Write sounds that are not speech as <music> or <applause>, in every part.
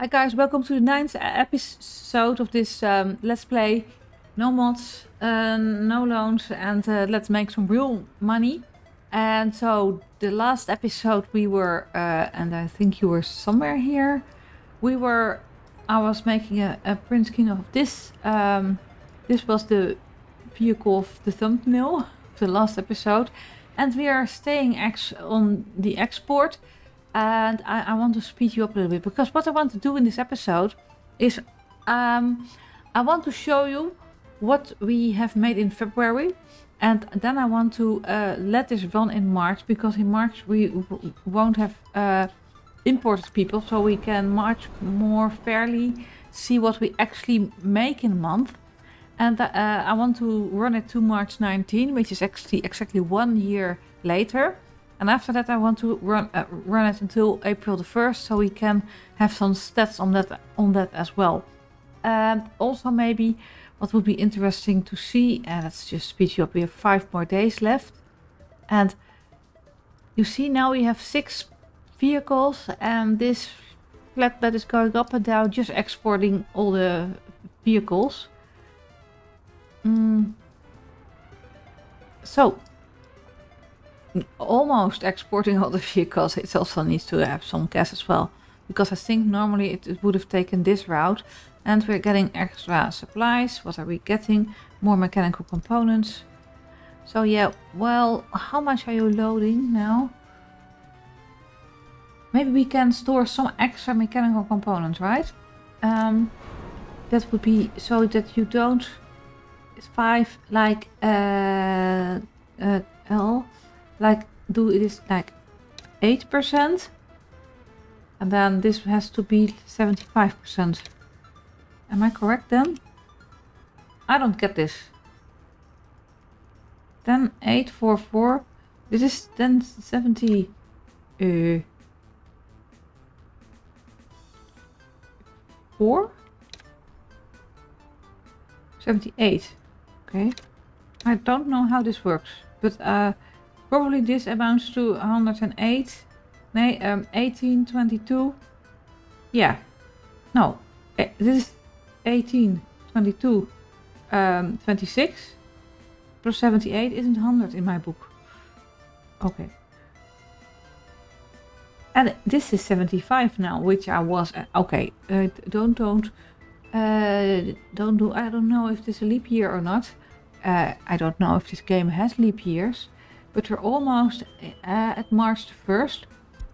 Hi guys, welcome to the ninth episode of this um, Let's Play. No mods, uh, no loans, and uh, let's make some real money. And so the last episode we were, uh, and I think you were somewhere here. We were, I was making a, a print of this. Um, this was the vehicle of the thumbnail of the last episode. And we are staying on the export and I, I, want to speed you up a little bit because what I want to do in this episode is um, I want to show you what we have made in February and then I want to uh, let this run in March because in March we won't have uh, imported people so we can much more fairly see what we actually make in a month. And uh, I want to run it to March 19 which is actually exactly one year later and after that I want to run uh, run it until April the 1st so we can have some stats on that on that as well. And also maybe what would be interesting to see, and let's just speed you up, we have five more days left. And you see now we have six vehicles and this flatbed is going up and down just exporting all the vehicles. Mm. So almost exporting all the vehicles, it also needs to have some gas as well. Because I think normally it, it would have taken this route. And we're getting extra supplies. What are we getting? More mechanical components. So yeah, well, how much are you loading now? Maybe we can store some extra mechanical components, right? Um, that would be so that you don't... It's five like uh, uh, L like do this like 8% and then this has to be 75%. Am I correct then? I don't get this. Then 844. This is then 70. Uh, 4? 78. Okay. I don't know how this works. But uh, Probably this amounts to 108. Nee, um, 18, 22. Yeah. No. Eh, this is 18, 22, um, 26. Plus 78 isn't 100 in my book. Okay. And this is 75 now, which I was... Uh, okay, uh, don't, don't... Uh, don't do... I don't know if this is a leap year or not. Uh, I don't know if this game has leap years. But we're almost uh, at March 1st.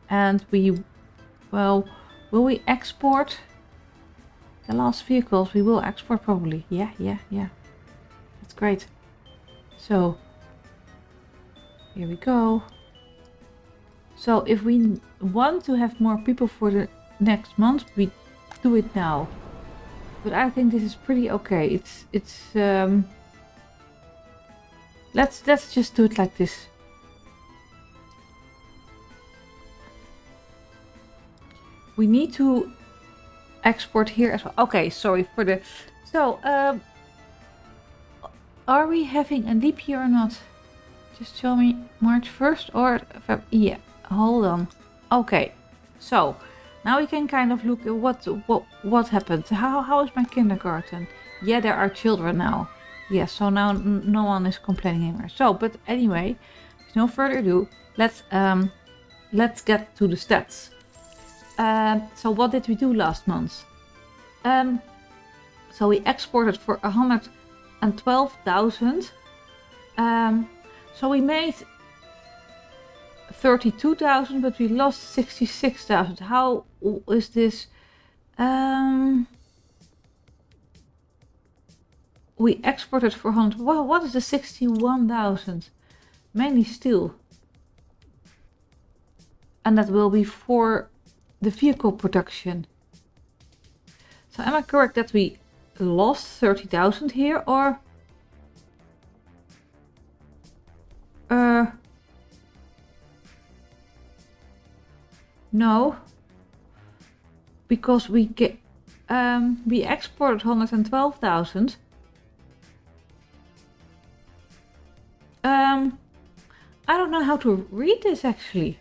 And we, well, will we export the last vehicles? We will export probably. Yeah, yeah, yeah. That's great. So, here we go. So if we want to have more people for the next month, we do it now. But I think this is pretty okay. It's, it's, um, Let's let's just do it like this. We need to export here as well. Okay, sorry for the... So, um, are we having a leap year or not? Just show me March 1st or... Yeah, hold on. Okay, so now we can kind of look at what what what happened. How how is my kindergarten? Yeah, there are children now. Yes, so now no one is complaining anymore. So, but anyway, no further ado, let's um, let's get to the stats. Uh, so what did we do last month? Um, so we exported for 112,000. Um, so we made 32,000, but we lost 66,000. How is this? Um, we exported for 100. Well, what is the 61,000? Mainly steel. And that will be for the vehicle production. So am I correct that we lost 30,000 here or... Uh... No. Because we get... Um, we exported 112,000 know how to read this actually.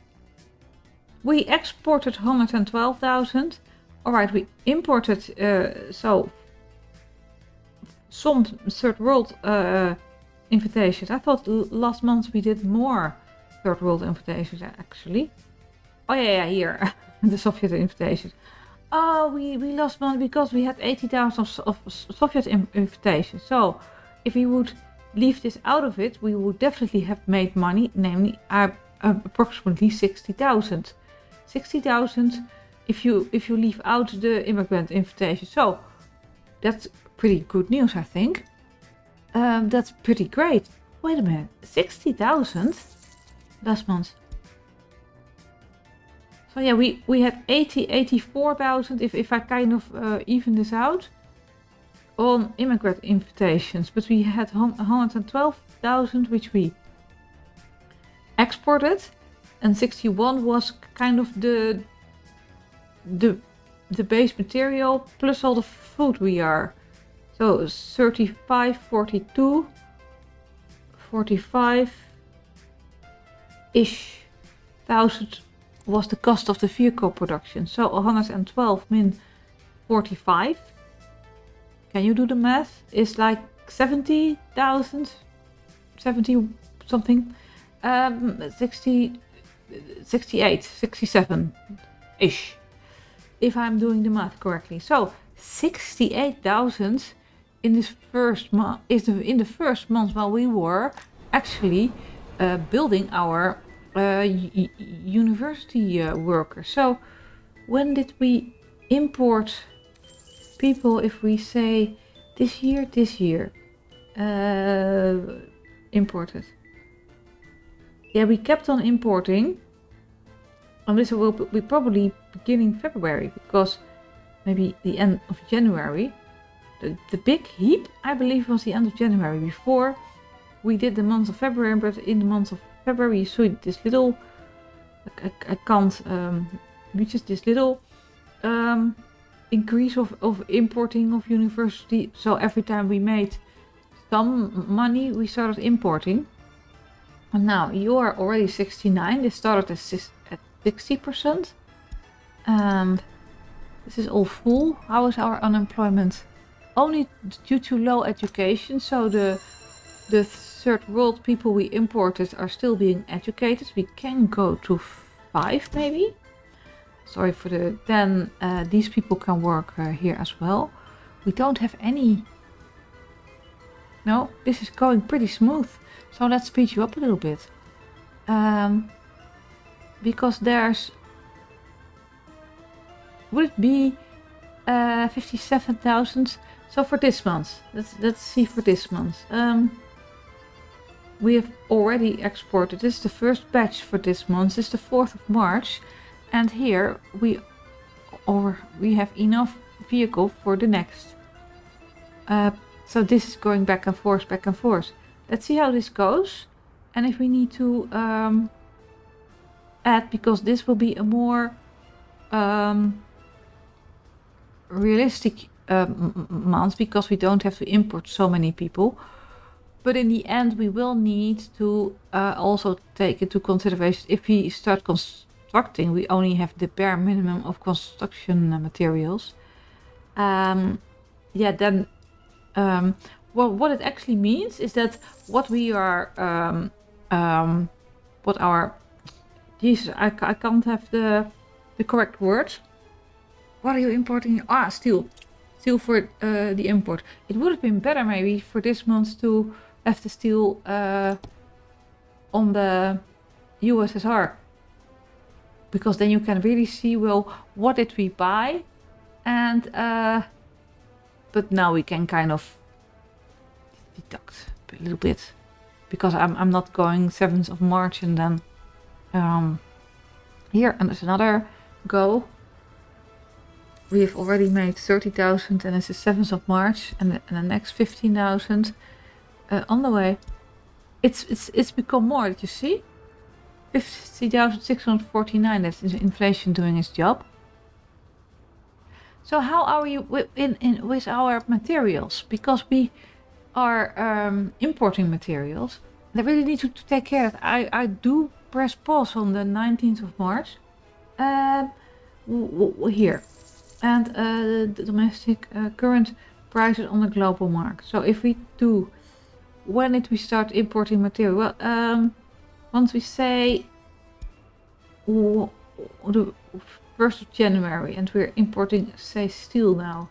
We exported 112,000. All right, we imported uh, so some third world uh, invitations. I thought last month we did more third world invitations actually. Oh yeah, yeah, here <laughs> the Soviet invitations. Oh, we, we lost money because we had 80,000 of, of, Soviet invitations. So if we would leave this out of it, we would definitely have made money, namely uh, approximately 60,000. 60,000 if you if you leave out the immigrant invitation. So that's pretty good news, I think. Um, that's pretty great. Wait a minute, 60,000 last month. So yeah, we, we had 80, 84,000 if, if I kind of uh, even this out on immigrant invitations. But we had 112,000 which we exported and 61 was kind of the the the base material plus all the food we are. So 35, 42, 45 ish thousand was the cost of the vehicle production. So 112 min 45. Can you do the math? Is like 70,000, 70 something, um, 60, 68, 67 ish if I'm doing the math correctly. So 68,000 in this first month is the, in the first month while we were actually uh, building our uh, university uh, workers. So when did we import people? If we say this year, this year, uh, imported. Yeah, we kept on importing and this will be probably beginning February because maybe the end of January. The, the big heap, I believe, was the end of January. Before we did the month of February, but in the month of February, you saw this little, I, I, I can't, um, this little um, increase of, of importing of university. So every time we made some money, we started importing. And now you are already 69. They started at 60%. And this is all full. How is our unemployment? Only due to low education. So the, the third world people we imported are still being educated. We can go to five maybe. Sorry for the... Then uh, these people can work uh, here as well. We don't have any... No, this is going pretty smooth. So let's speed you up a little bit. Um, because there's would it be uh, 57,000 so for this month let's let's see for this month um, we have already exported this is the first batch for this month this is the 4th of March and here we or we have enough vehicle for the next. Uh, so this is going back and forth back and forth. Let's see how this goes. And if we need to um, add because this will be a more um, realistic um, month because we don't have to import so many people. But in the end, we will need to uh, also take into consideration if we start constructing, we only have the bare minimum of construction materials. Um, yeah, then um, well, what it actually means is that what we are, um, um, what our Jesus, I, I can't have the the correct word. What are you importing? Ah, steel. Steel for uh, the import. It would have been better maybe for this month to have the steel uh, on the USSR. Because then you can really see, well, what did we buy? And, uh, but now we can kind of deduct a little bit. Because I'm, I'm not going 7th of March and then um, here, and there's another go. We've already made 30,000 and it's the 7th of March and the, and the next 15,000 uh, on the way. It's, it's, it's become more, did you see? 50,649, that's inflation doing its job. So how are you with, in, in, with our materials? Because we are um, importing materials. They really need to, to take care of it. I, I do press pause on the 19th of March. Uh, here. and uh, the domestic uh, current prices on the global market. So if we do, when did we start importing material? Well, um, once we say the 1st of January and we're importing, say, steel now,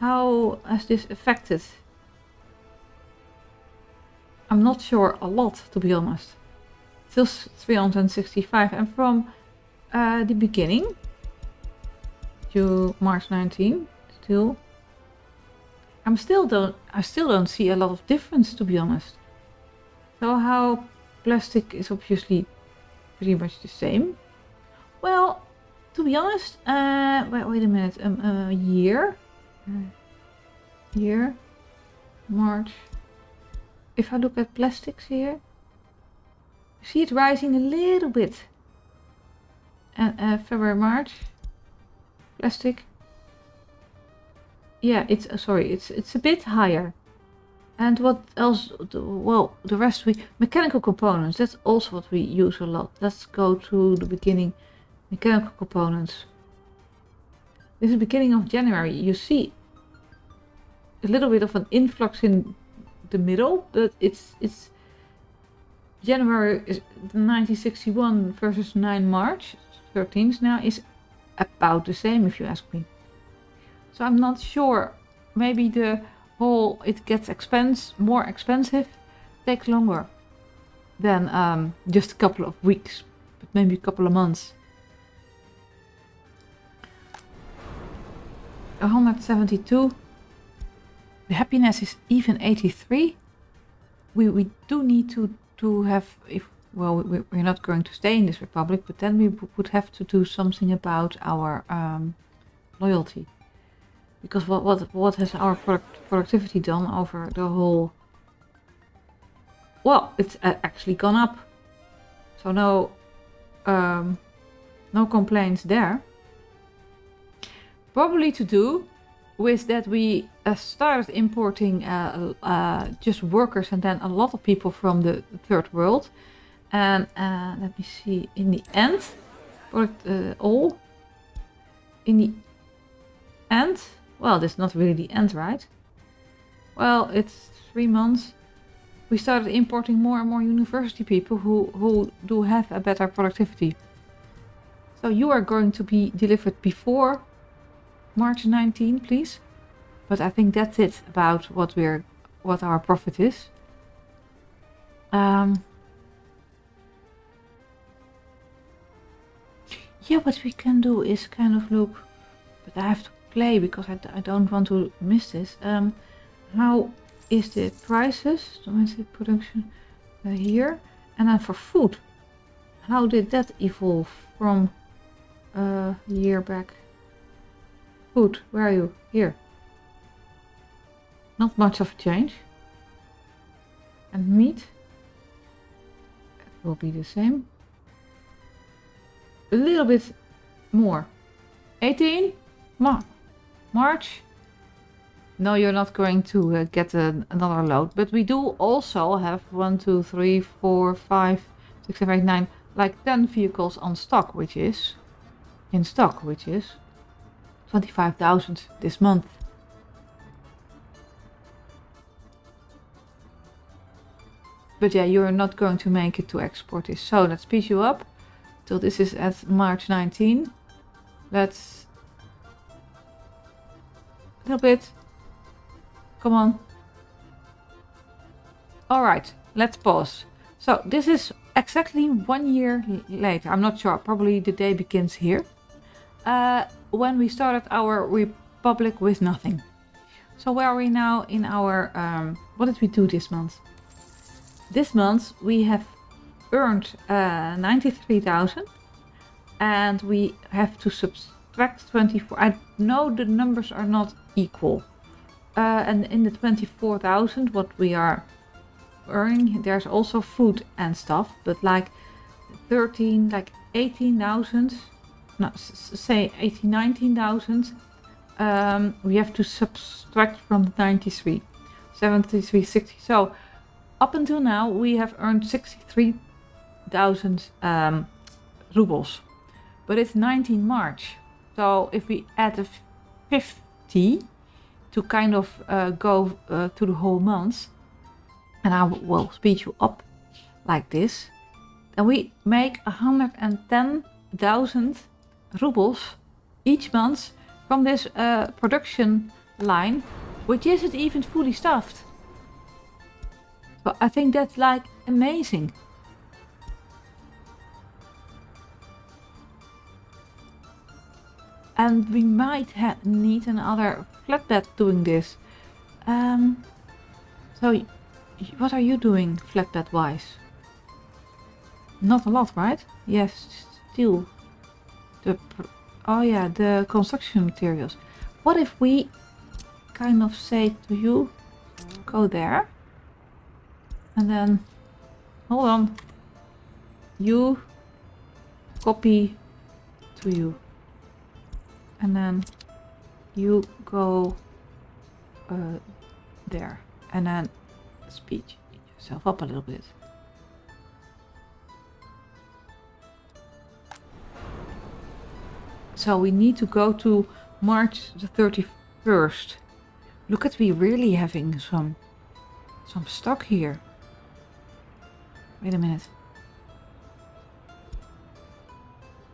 how has this affected? I'm not sure a lot, to be honest. Still 365 and from uh, the beginning to March 19 still I'm still don't I still don't see a lot of difference to be honest. So how plastic is obviously pretty much the same. Well, to be honest, uh, wait, wait a minute, um, a year, uh, year, March. If I look at plastics here, you see it rising a little bit. And uh, February, March, plastic. Yeah, it's uh, sorry, it's it's a bit higher. And what else? Well, the rest we mechanical components. That's also what we use a lot. Let's go to the beginning. Mechanical components. This is beginning of January. You see a little bit of an influx in the middle, but it's it's January is 1961 versus 9 March 13th now is about the same if you ask me. So I'm not sure. Maybe the whole it gets expense more expensive takes longer than um, just a couple of weeks, but maybe a couple of months. 172. The happiness is even 83. We we do need to to have if well we, we're not going to stay in this republic, but then we would have to do something about our um, loyalty because what what what has our product productivity done over the whole well it's actually gone up. So no um, no complaints there. Probably to do with that we uh, started importing uh, uh, just workers and then a lot of people from the third world. And uh, let me see in the end product uh, all in the end well, this is not really the end, right? Well, it's three months. We started importing more and more university people who, who do have a better productivity. So you are going to be delivered before March 19, please. But I think that's it about what we're what our profit is. Um, yeah, what we can do is kind of look, but I have to play because I, I don't want to miss this. Um, how is the prices, domestic production uh, here, and then for food? How did that evolve from uh, a year back? Food, where are you? Here. Not much of a change. And meat it will be the same. A little bit more. 18? Come. March? No, you're not going to uh, get another load. But we do also have 1, 2, 3, 4, 5, 6, 7, 8, 9, like 10 vehicles on stock, which is in stock, which is 25,000 this month. But yeah, you're not going to make it to export this. So let's speed you up. So this is at March 19. Let's little bit. Come on. Alright, let's pause. So this is exactly one year later. I'm not sure. Probably the day begins here. Uh, when we started our republic with nothing. So where are we now in our... Um, what did we do this month? This month we have earned uh, 93,000 and we have to subtract 24. I know the numbers are not equal. Uh, and in the 24,000 what we are earning, there's also food and stuff, but like 13, like 18,000, no, say 18, 19,000, um, we have to subtract from the 93, 73, 60. So up until now we have earned 63,000 um, rubles, but it's 19 March. So if we add a 50 to kind of uh, go uh, to the whole month, and I will speed you up like this, And we make 110,000 rubles each month from this uh, production line, which isn't even fully staffed. So I think that's like amazing. And we might need another flatbed doing this. Um, so what are you doing flatbed wise? Not a lot, right? Yes, still. The oh yeah, the construction materials. What if we kind of say to you, go there, and then hold on, you copy to you, and then you go uh, there, and then speed yourself up a little bit. So we need to go to March the 31st. Look at we really having some some stock here. Wait a minute.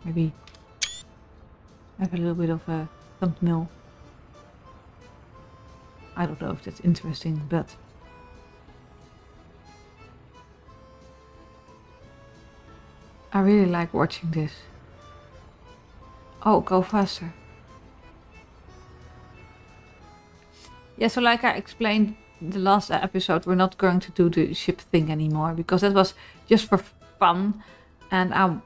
Maybe have a little bit of a thumbnail. I don't know if that's interesting, but I really like watching this. Oh, go faster. Yeah, so like I explained the last episode, we're not going to do the ship thing anymore because that was just for fun, and um,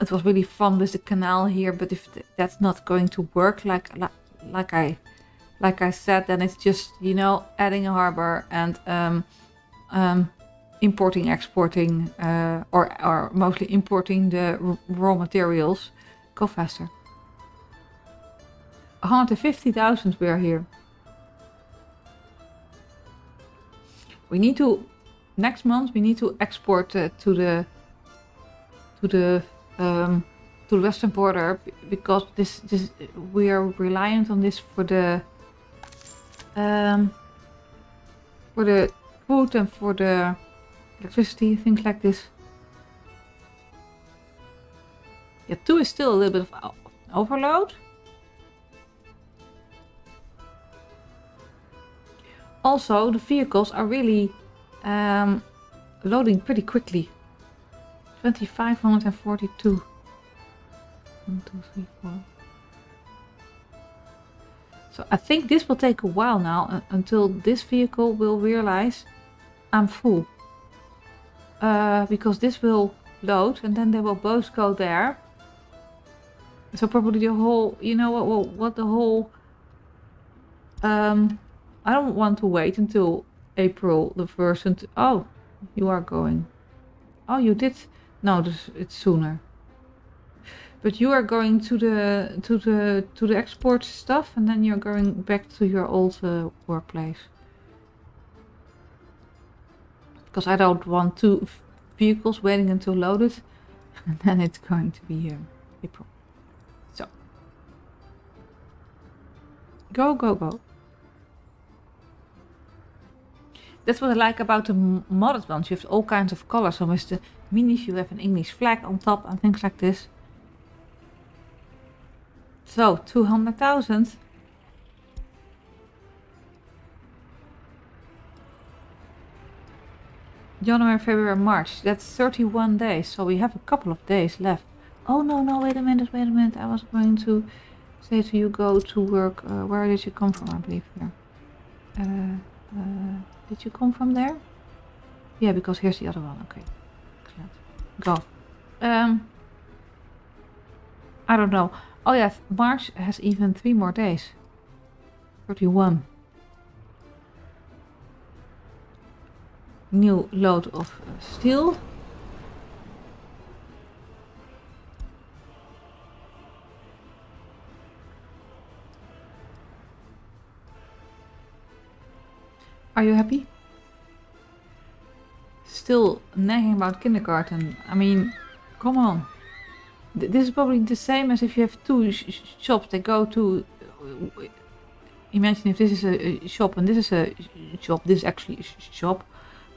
it was really fun with the canal here. But if th that's not going to work, like like, like I like I said, then it's just you know adding a harbor and um, um, importing, exporting, uh, or or mostly importing the raw materials Go faster. 150,000 we are here. We need to next month we need to export uh, to the to the um, to the western border because this this we are reliant on this for the um, for the food and for the electricity things like this. Yeah, 2 is still a little bit of overload. Also, the vehicles are really um, loading pretty quickly. 2542. 1, 2, 3, 4. So I think this will take a while now until this vehicle will realize I'm full. Uh, because this will load and then they will both go there so probably the whole, you know what, what, what the whole, um, I don't want to wait until April the 1st oh, you are going. Oh, you did, no, this, it's sooner. But you are going to the, to the, to the export stuff and then you're going back to your old uh, workplace. Because I don't want two vehicles waiting until loaded <laughs> and then it's going to be uh, April. So. Go, go, go. That's what I like about the modded ones. You have all kinds of colors. So minis you have an English flag on top and things like this. So, 200,000. January, February, March. That's 31 days. So we have a couple of days left. Oh, no, no, wait a minute, wait a minute. I was going to say to you go to work. Uh, where did you come from? I believe here. Uh, uh, did you come from there? Yeah, because here's the other one. Okay. Go. Um, I don't know. Oh yeah, March has even three more days. 31. New load of steel. Are you happy? Still nagging about kindergarten. I mean, come on. th- this is probably the same as if you have two sh- sh- shops that go to. Imagine if this is a, a shop and this is a sh- shop. This is actually a sh- shop.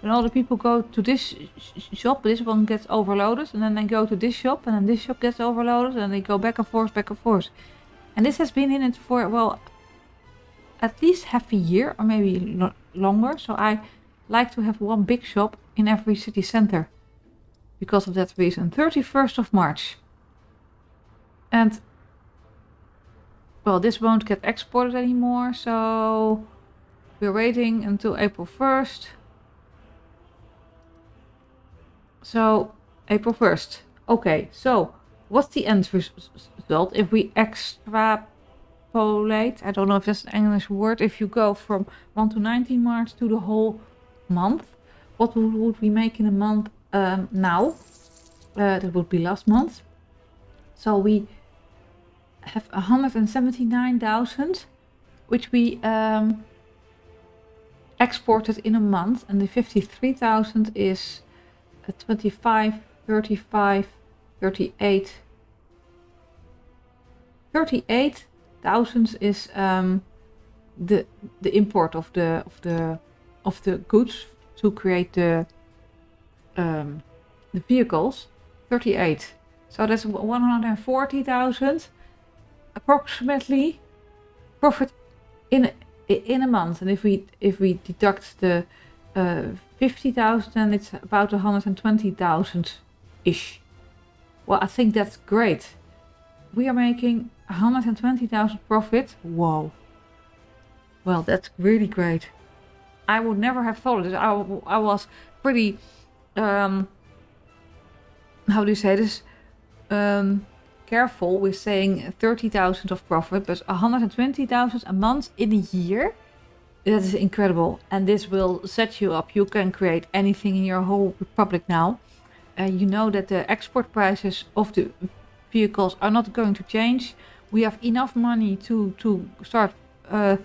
And all the people go to this sh- sh- shop. This one gets overloaded, and then they go to this shop, and then this shop gets overloaded, and they go back and forth, back and forth. And this has been in it for well, at least half a year or maybe lo- longer. So I like to have one big shop in every city center because of that reason. 31st of March. And well, this won't get exported anymore, so we're waiting until April 1st. So, April 1st. Okay, so what's the end result if we extrapolate? I don't know if that's an English word. If you go from 1 to 19 March to the whole month, what would, we make in a month um, now? Uh, that would be last month. So we have 179,000, which we um, exported in a month, and the 53,000 is uh, 25, 35, 38. 38,000 is um, the the import of the of the of the goods to create the um, the vehicles. 38. So that's 140,000 approximately profit in in a month. And if we if we deduct the uh, 50,000, then it's about 120,000 ish. Well, I think that's great. We are making 120,000 profit. Whoa. Well, that's really great. I would never have thought of this. I, I was pretty, um, how do you say this? Um, careful with saying 30,000 of profit, but 120,000 a month in a year. That is incredible. And this will set you up. You can create anything in your whole republic now. Uh, you know that the export prices of the vehicles are not going to change. We have enough money to, to start uh,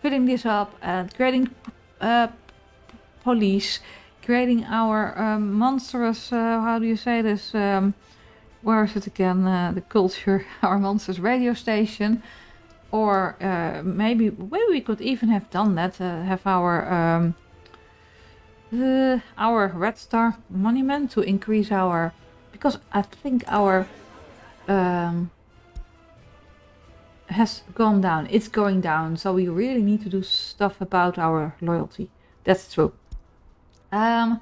filling this up and creating uh, police, creating our um, monstrous, uh, how do you say this? Um, where is it again? Uh, the culture, <laughs> our monstrous radio station. Or maybe, maybe we could even have done that, have our um, uh, our Red Star monument to increase our, because I think our um, has gone down. It's going down, so we really need to do stuff about our loyalty. That's true. Um,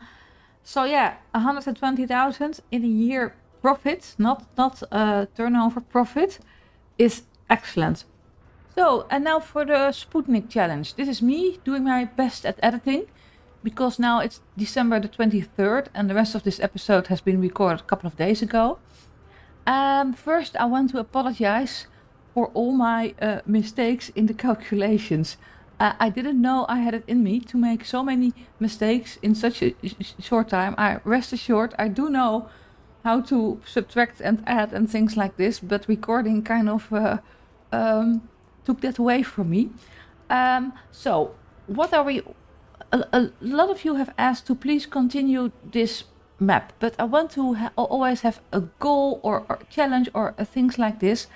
so yeah, 120,000 in a year profit, not not uh, turnover profit, is excellent. So and now for the Sputnik challenge. This is me doing my best at editing, because now it's December the 23rd, and the rest of this episode has been recorded a couple of days ago. Um, first, I want to apologize for all my uh, mistakes in the calculations. Uh, I didn't know I had it in me to make so many mistakes in such a sh- short time. I rest assured, I do know how to subtract and add and things like this, but recording kind of uh, um, took that away from me. Um, so, what are we? A, a lot of you have asked to please continue this map, but I want to ha- always have a goal or, or challenge or uh, things like this.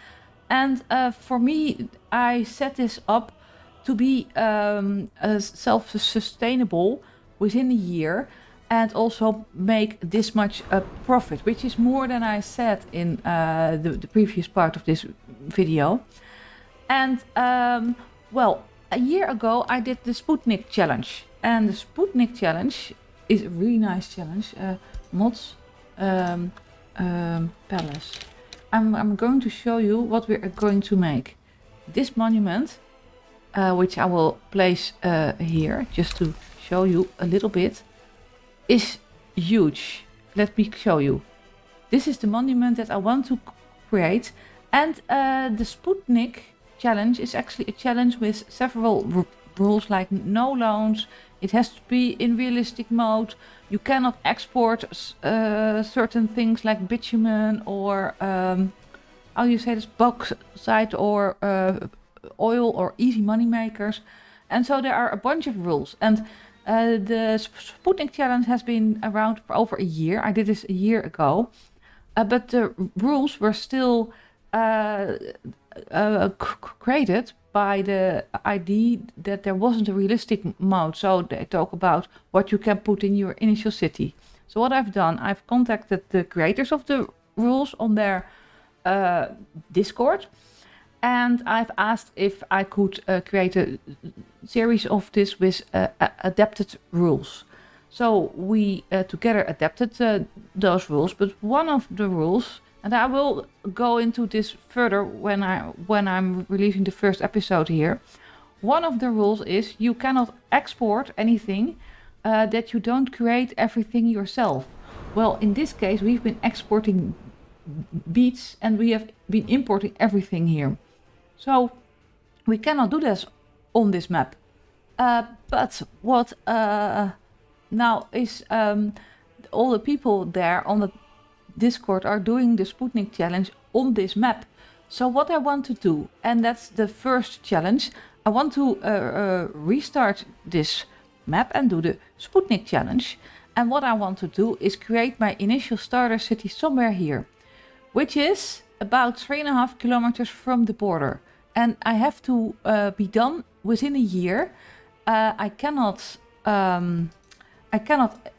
And uh, for me, I set this up to be um, self-sustainable within a year and also make this much a profit, which is more than I said in uh, the, the previous part of this video. And um, well, a year ago I did the Sputnik challenge, and the Sputnik challenge is a really nice challenge. Uh, mods um, um, palace. I'm, I'm going to show you what we're going to make. This monument, uh, which I will place uh, here just to show you a little bit, is huge. Let me show you. This is the monument that I want to create, and uh, the Sputnik challenge is actually a challenge with several rules like no loans. It has to be in realistic mode. You cannot export uh, certain things like bitumen or um, how do you say this bauxite or uh, oil or easy money makers. And so there are a bunch of rules. And uh, the Sputnik challenge has been around for over a year. I did this a year ago. uh, but the rules were still uh, uh, created by the idea that there wasn't a realistic mode. So they talk about what you can put in your initial city. So what I've done, I've contacted the creators of the rules on their uh, Discord, and I've asked if I could uh, create a series of this with uh, adapted rules. So we uh, together adapted uh, those rules, but one of the rules, and I will go into this further when I when I'm releasing the first episode here. One of the rules is you cannot export anything uh, that you don't create everything yourself. Well, in this case, we've been exporting beats and we have been importing everything here. So we cannot do this on this map. Uh, but what uh, now is um, all the people there on the Discord are doing the Sputnik challenge on this map. So what I want to do, and that's the first challenge, I want to uh, uh, restart this map and do the Sputnik challenge. And what I want to do is create my initial starter city somewhere here, which is about three and a half kilometers from the border. And I have to uh, be done within a year. Uh, I cannot um, I cannot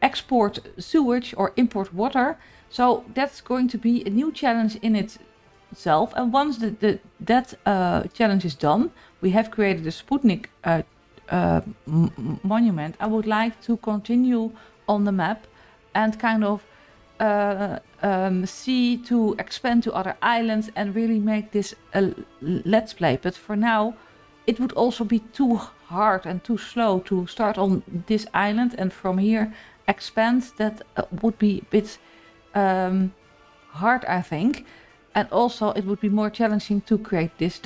export sewage or import water. So that's going to be a new challenge in itself. And once the, the that uh, challenge is done, we have created a Sputnik uh, uh, monument. I would like to continue on the map and kind of uh, um, see to expand to other islands and really make this a let's play. But for now, it would also be too hard and too slow to start on this island and from here expand. That uh, would be a bit um, hard, I think. And also, it would be more challenging to create this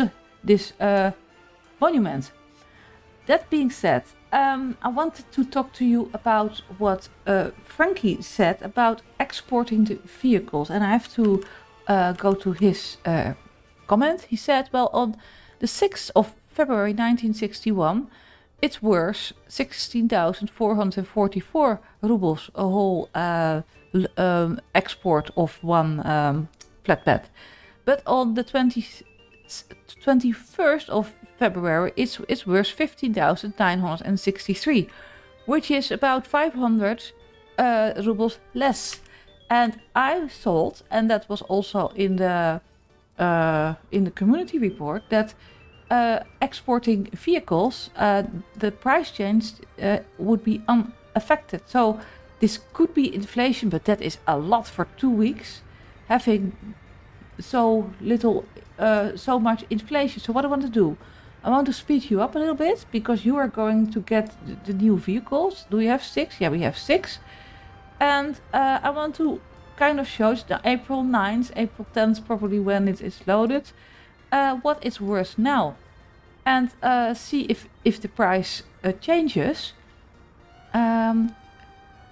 this uh, monument. That being said, um, I wanted to talk to you about what uh, Frankie said about exporting the vehicles, and I have to uh, go to his uh, comment. He said, "Well, on the 6th of February 1961, it's worth 16,444 rubles a whole uh, um, export of one um, flatbed. But on the 20, 21st of February, it's, it's worth 15,963, which is about 500 uh, rubles less. And I thought, and that was also in the uh, in the community report, that exporting vehicles, uh, the price change uh, would be unaffected. So this could be inflation, but that is a lot for two weeks, having so little, uh, so much inflation. So what I want to do, I want to speed you up a little bit because you are going to get the, new vehicles. Do we have six? Yeah, we have six. And uh, I want to kind of show the April 9th, April 10th, probably when it is loaded, uh, what it's worth now and uh, see if, if the price uh, changes. Um,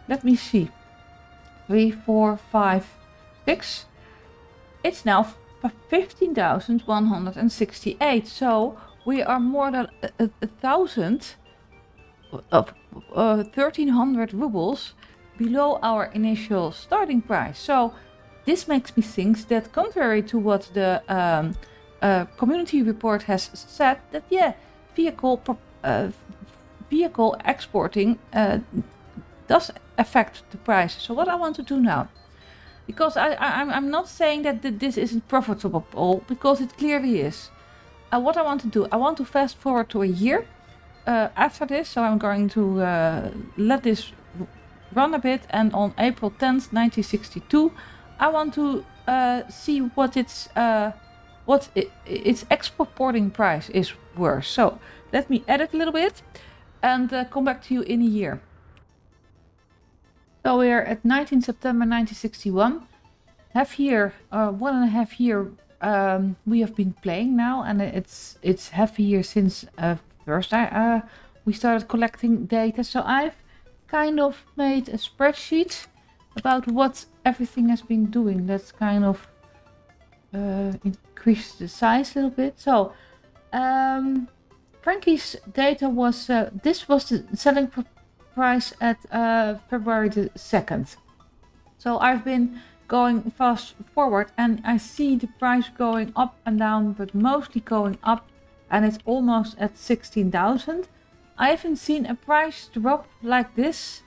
let me see. Three, four, five, six. It's now 15,168. So we are more than a, a, a thousand of uh, 1300 rubles below our initial starting price. So this makes me think that contrary to what the um, uh, community report has said that yeah, vehicle uh, vehicle exporting uh, does affect the price. So what I want to do now, because I, I I'm not saying that this isn't profitable, all because it clearly is. What I want to do, I want to fast forward to a year after this. So I'm going to let this run a bit, and on April 10th, 1962, I want to see what it's what its exporting price is worth. So let me edit a little bit and uh, come back to you in a year. So we are at 19 September 1961. Half year, uh, one and a half year um, we have been playing now and it's it's half a year since uh, first I, uh, we started collecting data. So I've kind of made a spreadsheet about what everything has been doing. Let's kind of uh, increase the size a little bit. So, um, Frankie's data was, uh, this was the selling price at uh, February the 2nd. So I've been going fast forward and I see the price going up and down, but mostly going up and it's almost at 16,000. I haven't seen a price drop like this.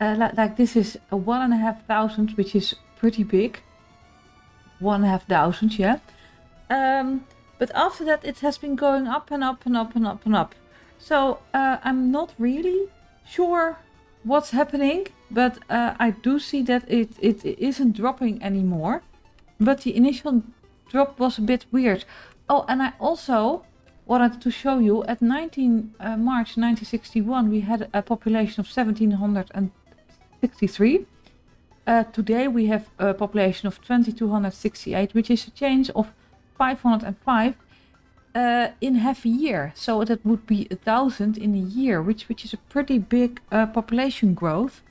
Uh, like, like this is a one and a half thousand, which is pretty big. One half thousand, yeah. Um, but after that, it has been going up and up and up and up and up. So uh, I'm not really sure what's happening, but uh, I do see that it, it isn't dropping anymore. But the initial drop was a bit weird. Oh, and I also wanted to show you at 19 uh, March 1961 we had a population of 1763. Uh, today we have a population of 2268, which is a change of 505 uh, in half a year. So that would be a thousand in a year, which which is a pretty big uh, population growth.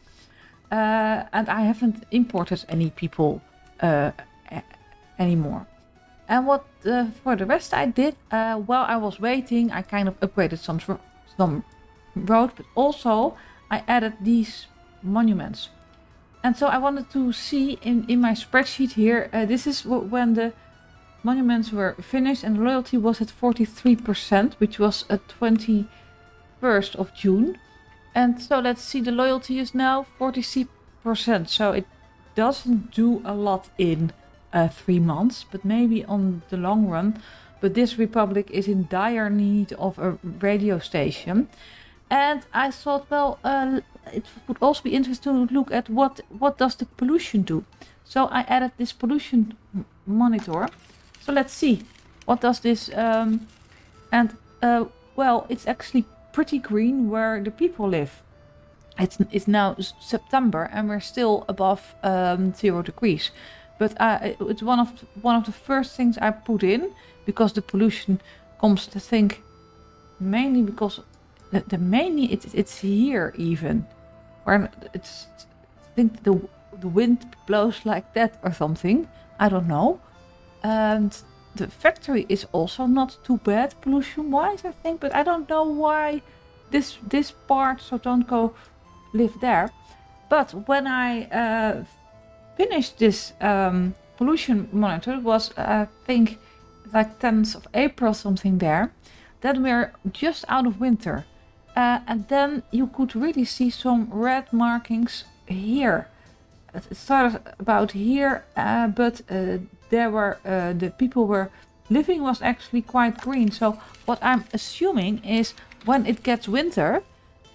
Uh, and I haven't imported any people uh, anymore. And what uh, for the rest I did, while I was waiting, I kind of upgraded some some road, but also I added these monuments. And so I wanted to see in, in my spreadsheet here, this is when the monuments were finished and loyalty was at 43%, which was at 21st of June. And so let's see, the loyalty is now 46%. So it doesn't do a lot in uh, three months, but maybe on the long run. But this republic is in dire need of a radio station. And I thought, well, uh, it would also be interesting to look at what, what does the pollution do. So I added this pollution monitor. So let's see. What does this... Um, and, uh, well, it's actually pretty green where the people live. It's, it's now September and we're still above um, zero degrees. But it's one of one of the first things I put in because the pollution comes to think mainly because the, the mainly it's it's here even where it's I think the the wind blows like that or something. I don't know. And the factory is also not too bad pollution wise, I think, but I don't know why this this part, so don't go live there. But when I uh, finished this um, pollution monitor, it was I think like 10th of April something there, then we're just out of winter. Uh, and then you could really see some red markings here. It started about here, uh, but uh, there were uh, the people were living was actually quite green. So what I'm assuming is when it gets winter,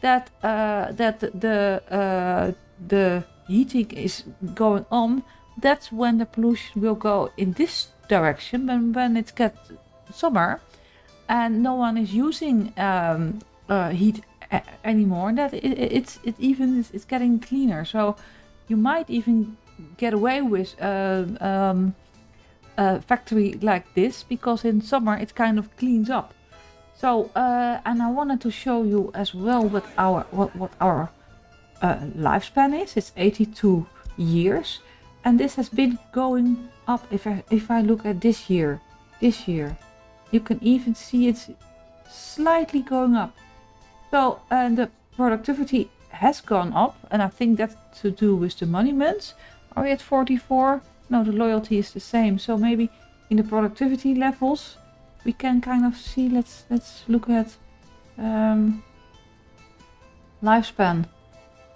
that uh, that the uh, the heating is going on. That's when the pollution will go in this direction. When when it gets summer, and no one is using um, uh, heat anymore, that it, it's it even is it's getting cleaner. So you might even get away with uh, um, a factory like this because in summer it kind of cleans up. So uh, and I wanted to show you as well what our what, what our uh, lifespan is. It's 82 years, and this has been going up. If I if I look at this year, this year, you can even see it's slightly going up. So and the productivity has gone up, and I think that's to do with the monuments. Are we at 44? No, the loyalty is the same. So maybe in the productivity levels, we can kind of see. Let's let's look at um, lifespan.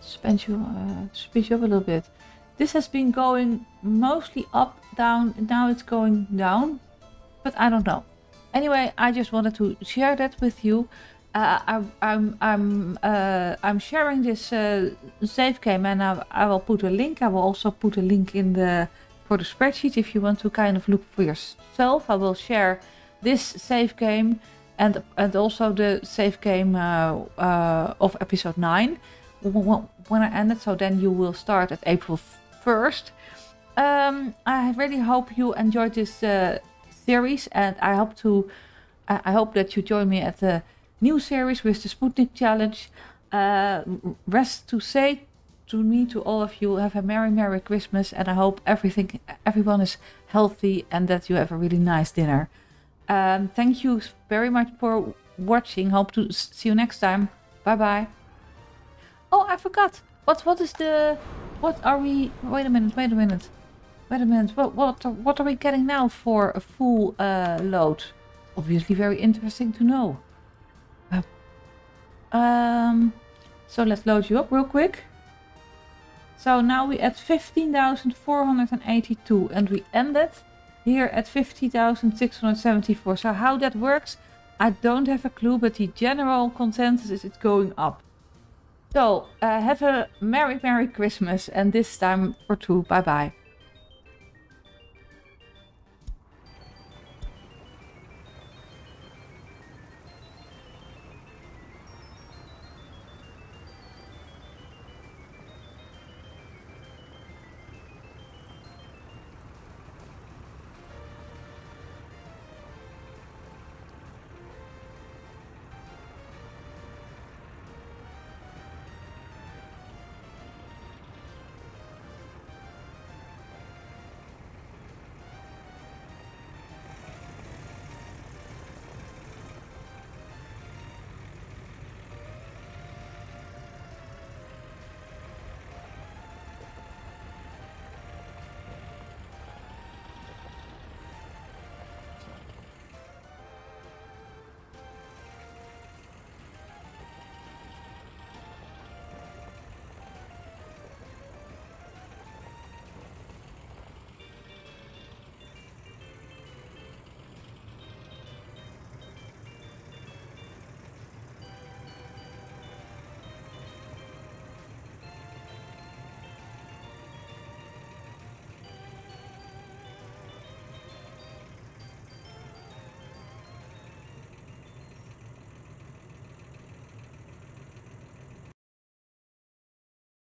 Spend you uh, speed you up a little bit. This has been going mostly up, down. Now it's going down, but I don't know. Anyway, I just wanted to share that with you. Uh, I, I'm I'm uh, I'm sharing this uh, save game, and I, I will put a link. I will also put a link in the for the spreadsheet if you want to kind of look for yourself. I will share this save game and and also the save game uh, uh, of episode 9 when I end it. So then you will start at April 1st. Um, I really hope you enjoyed this series and I hope to I hope that you join me at the new series with the Sputnik Challenge. Uh, rest to say to me, to all of you, have a Merry, Merry Christmas. And I hope everything, everyone is healthy and that you have a really nice dinner. Um, thank you very much for watching. Hope to see you next time. Bye bye. Oh, I forgot. What, what is the, what are we, wait a minute, wait a minute. Wait a minute. What what what are we getting now for a full uh, load? Obviously, very interesting to know. Um, so let's load you up real quick. So now we at 15,482 and we ended here at 50,674. So how that works, I don't have a clue, but the general consensus is it's going up. So uh, have a Merry Merry Christmas and this time for two. Bye bye.